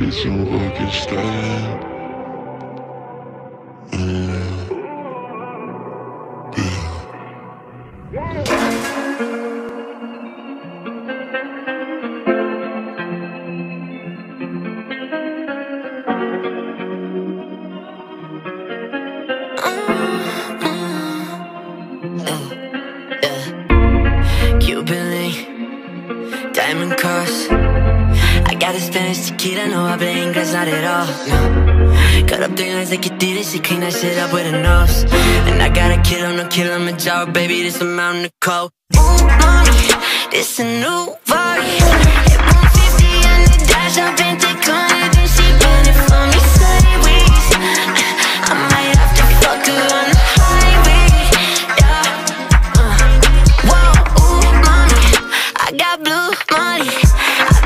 It's a fucking style. Diamond cross. Spanish tequila, no habla inglés, not at all. No. Cut up three lines like you did it, she clean that shit up with a nose. And I got a kilo, no kill, I'm a jar, baby, this a mountain of coke. Ooh, mommy, this a new body. Hit 150 on the dash, I've been thick on it, then she bend it for me sideways. I might have to fuck her on the highway, yeah. Uh. Whoa, ooh, mommy, I got blue money.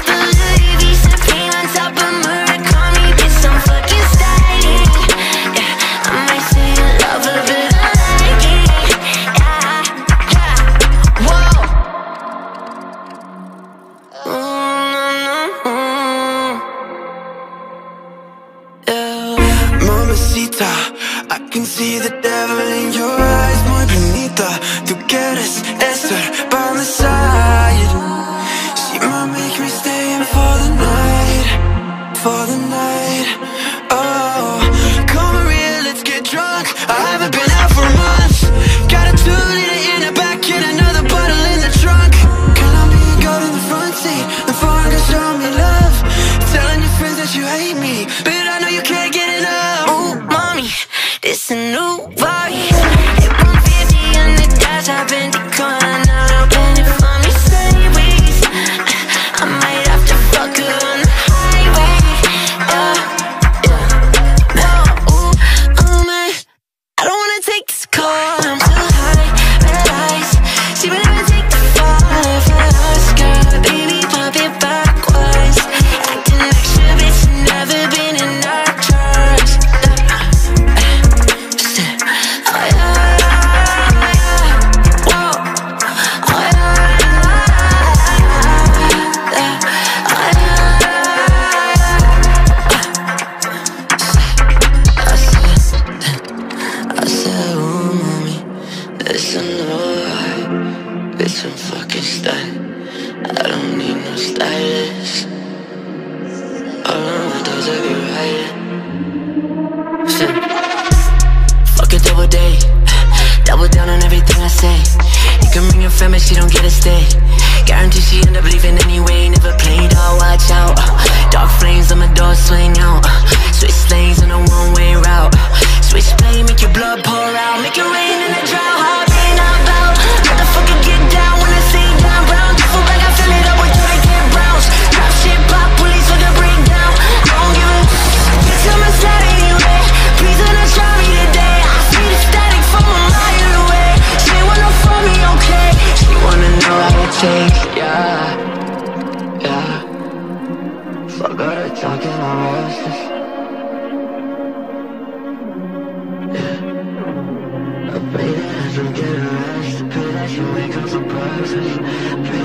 Mamacita, I can see the devil in your eyes, muy bonita. Tú quieres listen, no, it's some fucking style. I don't need no stylist. All of want thoughts I be riding. Shit. Fuck a double day. Double down on everything I say. You can bring your family, she don't get a stay. Guarantee she end up leaving anyway. Never played, oh, watch out. Dark flames on my door swing out. Switch lanes on a one way route. Switch plane, make your blood pour Fuck all the talking, I'm restless. I pray that I don't get arrested. Pray that you wake up surprises. Pray